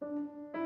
Música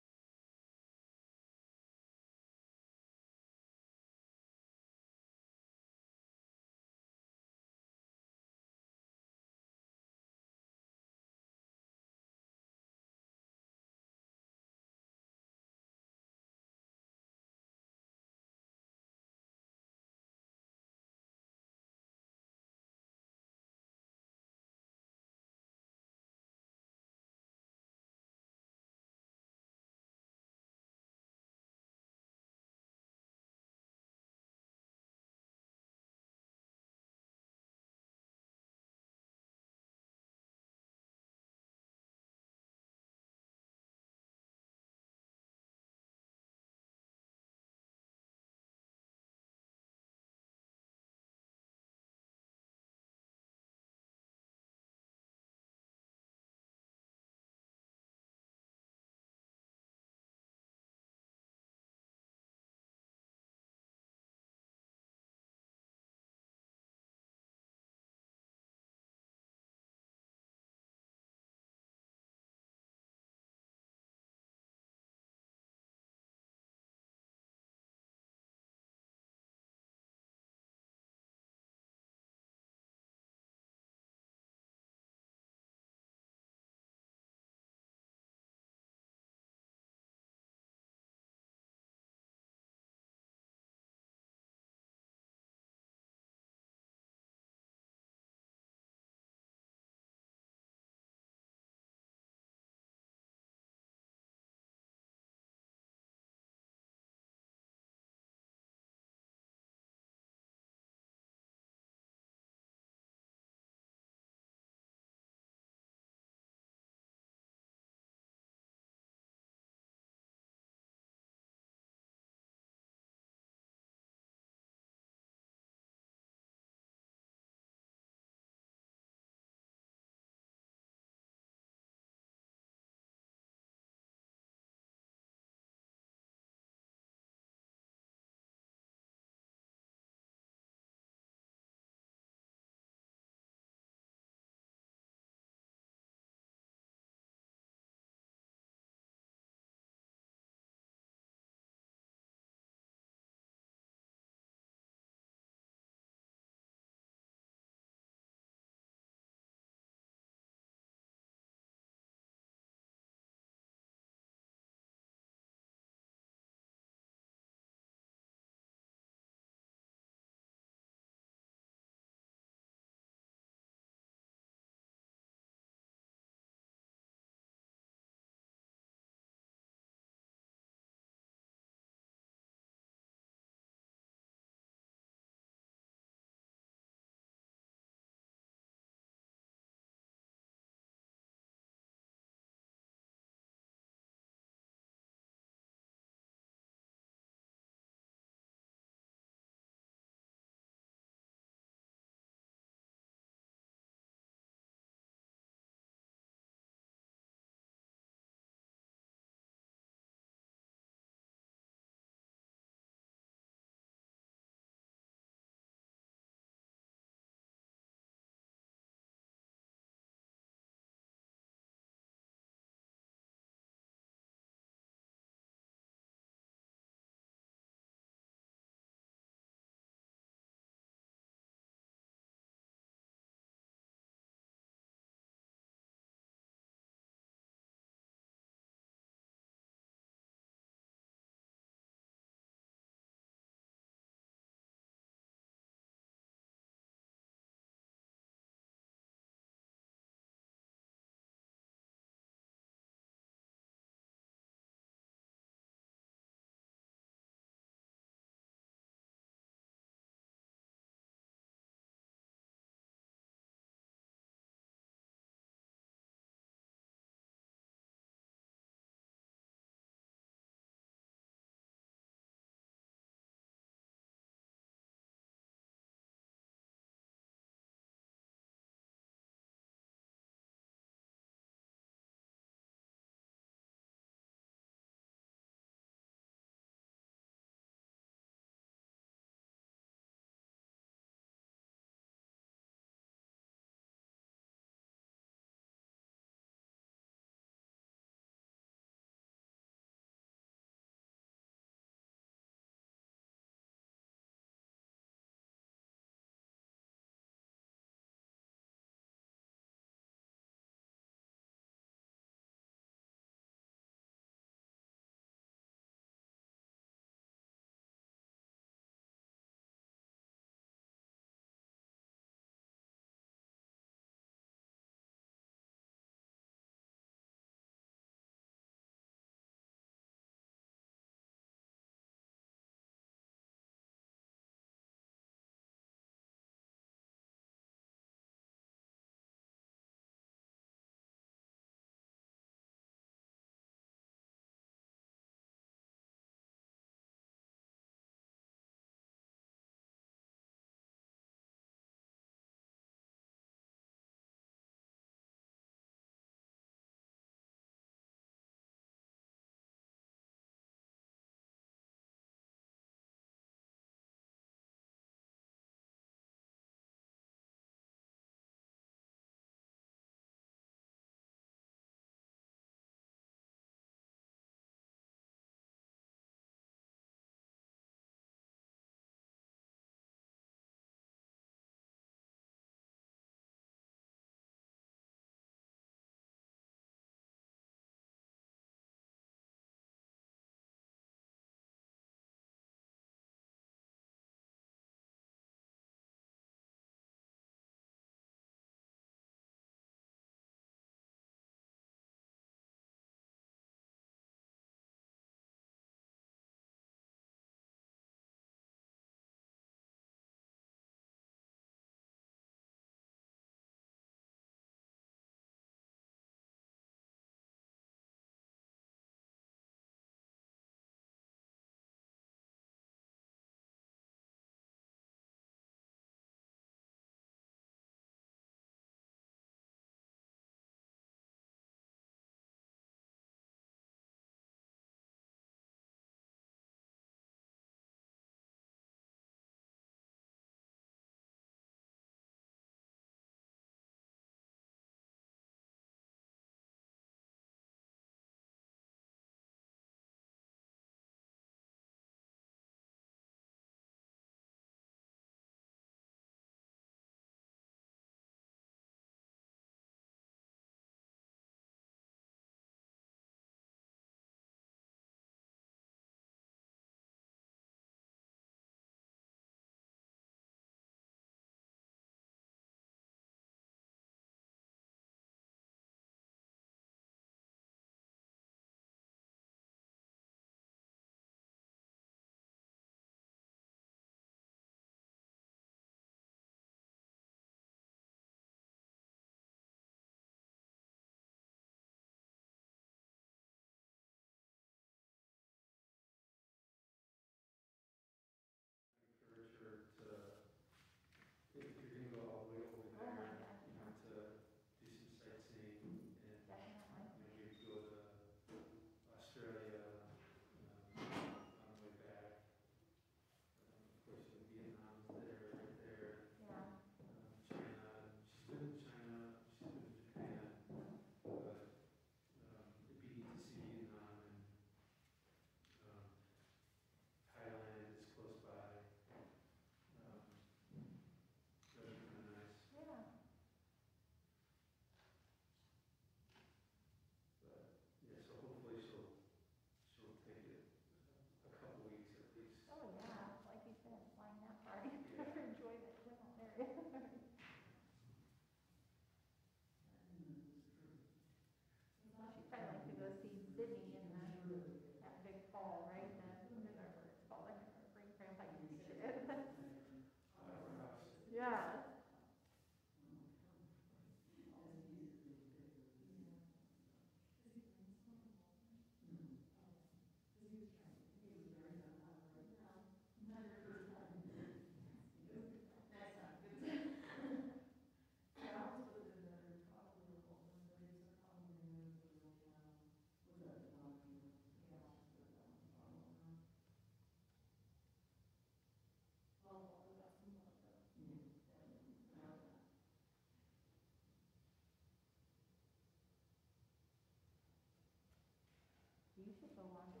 you should go watch it.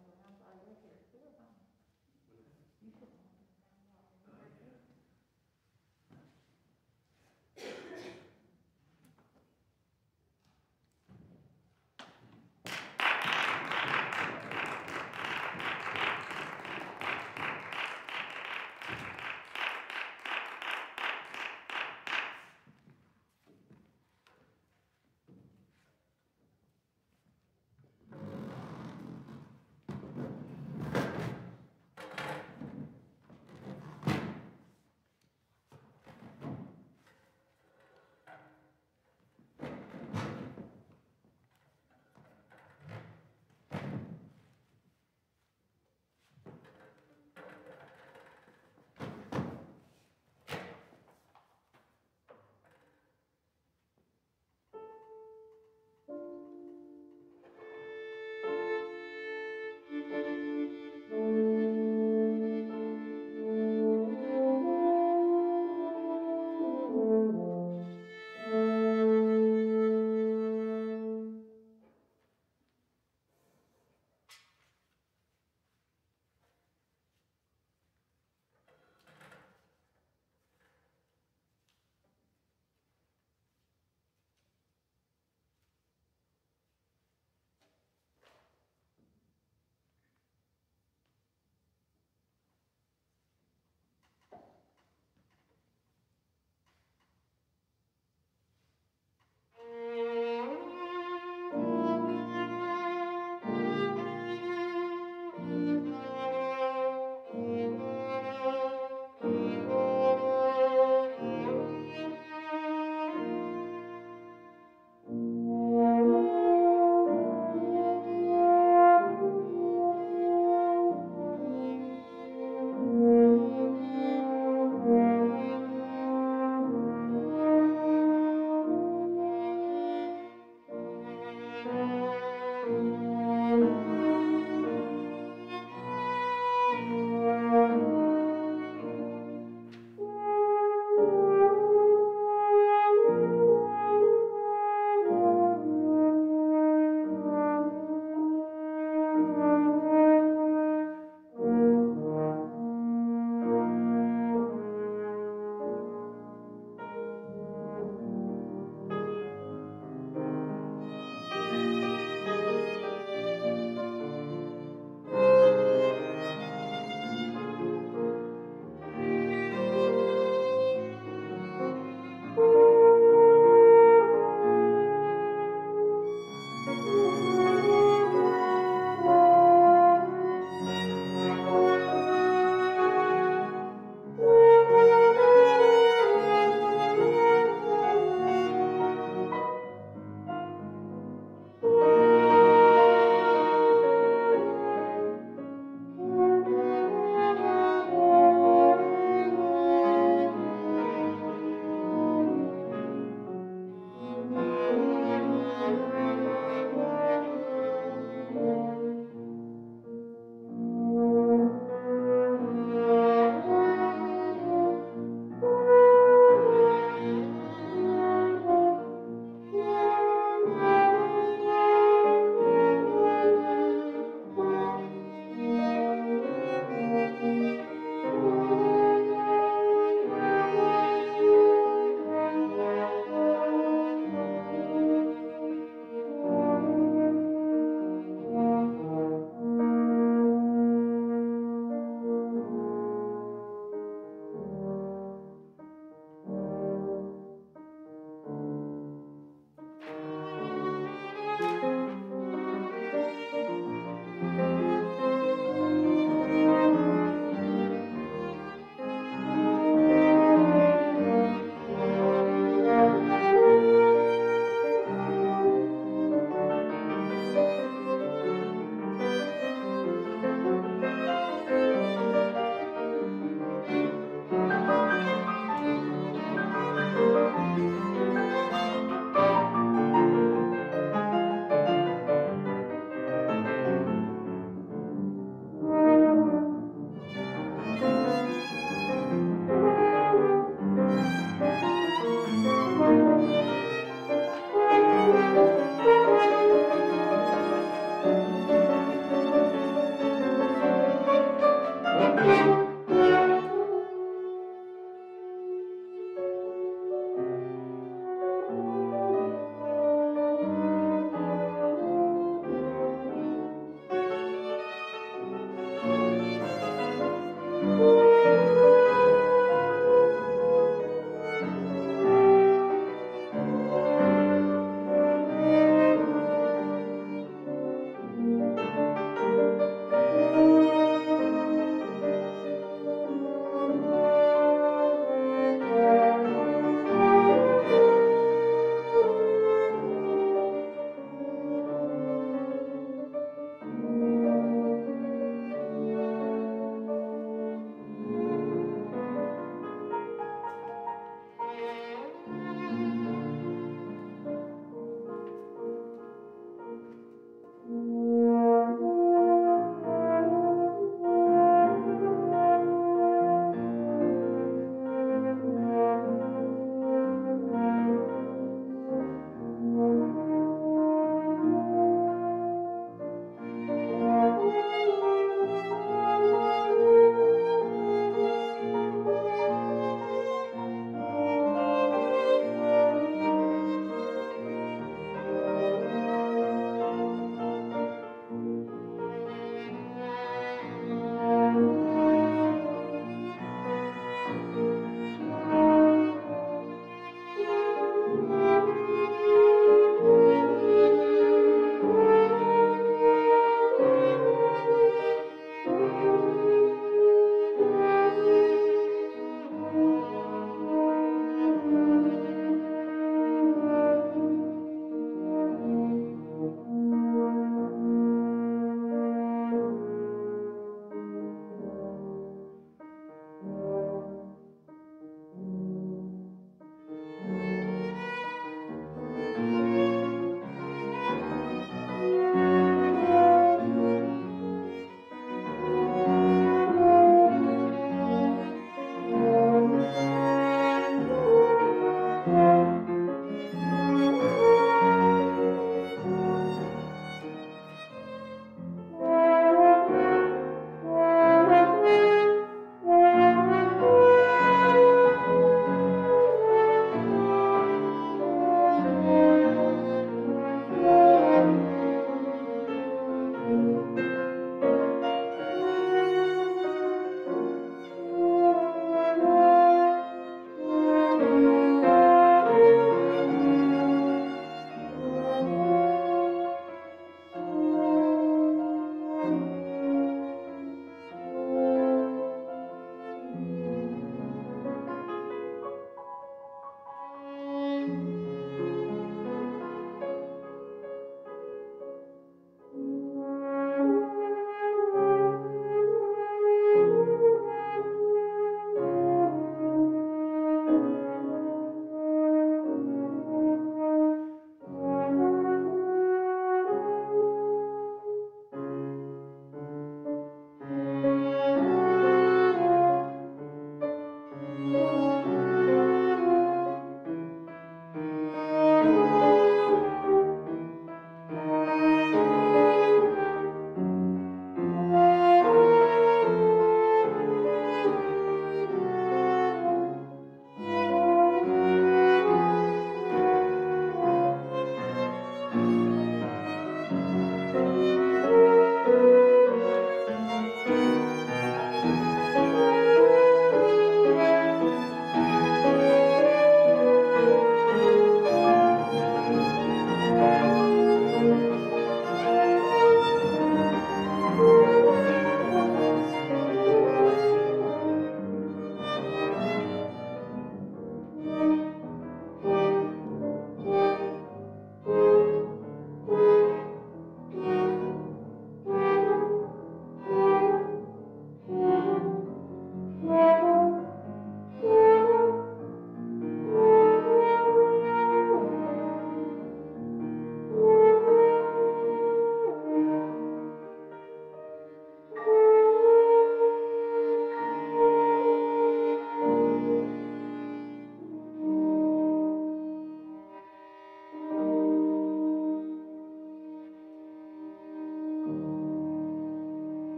Música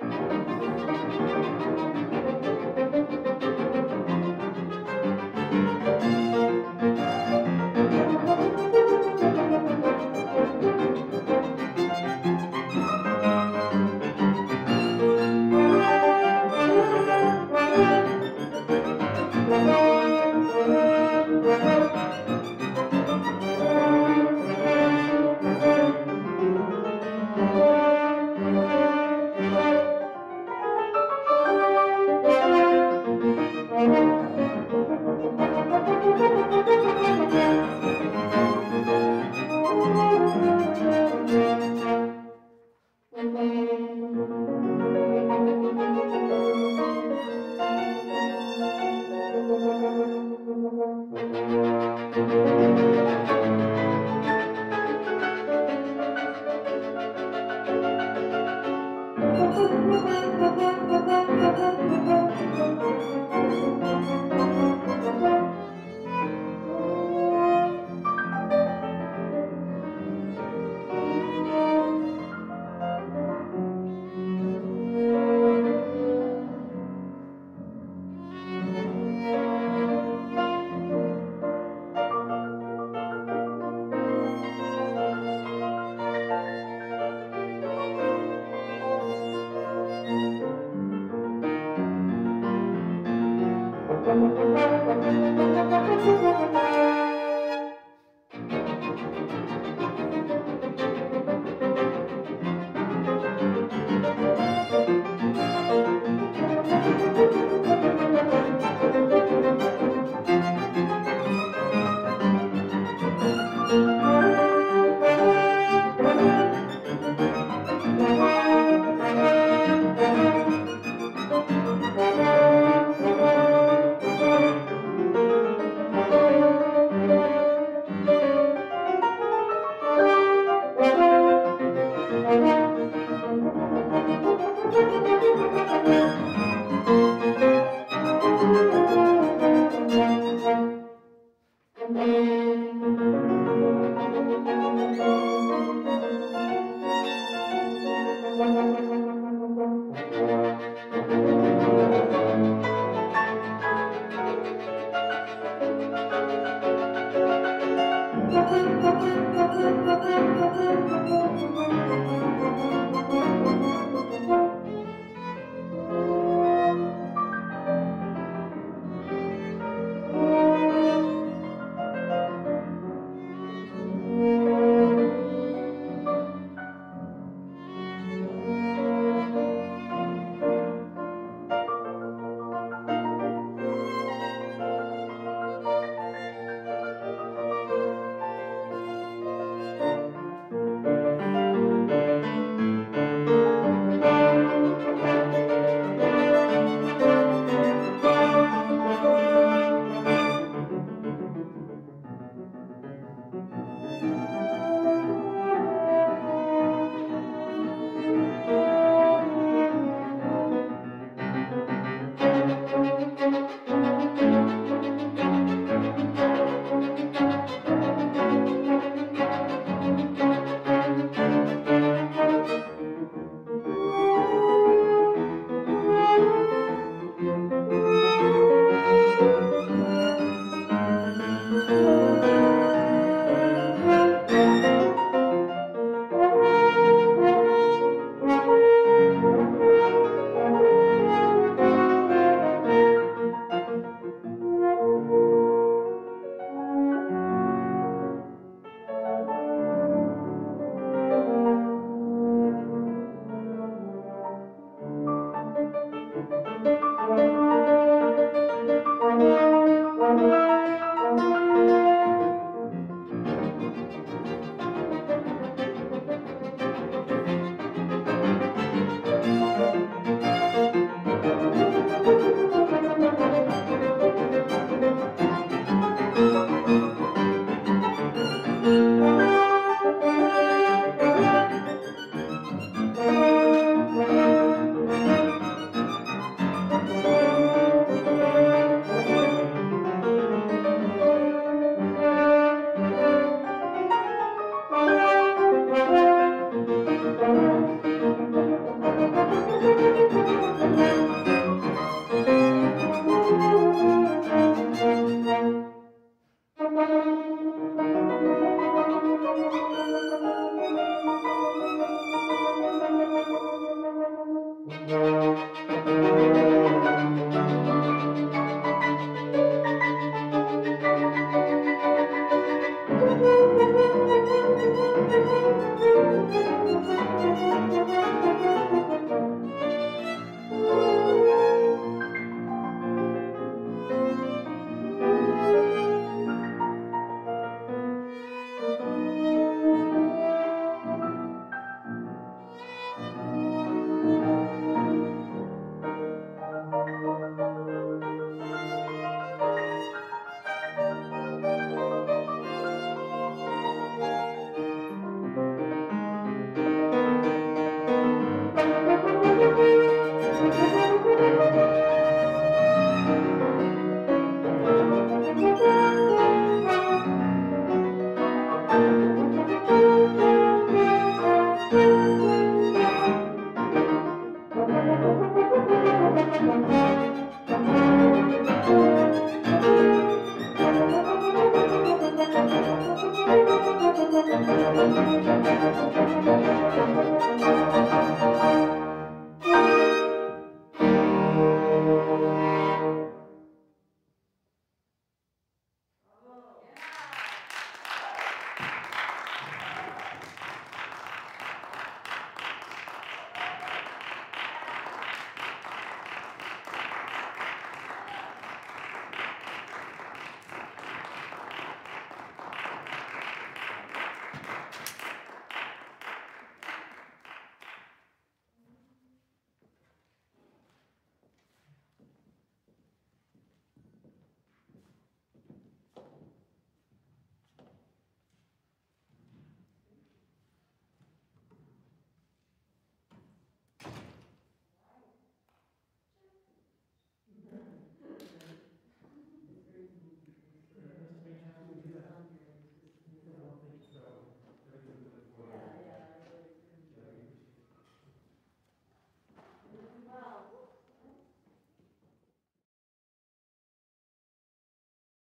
Música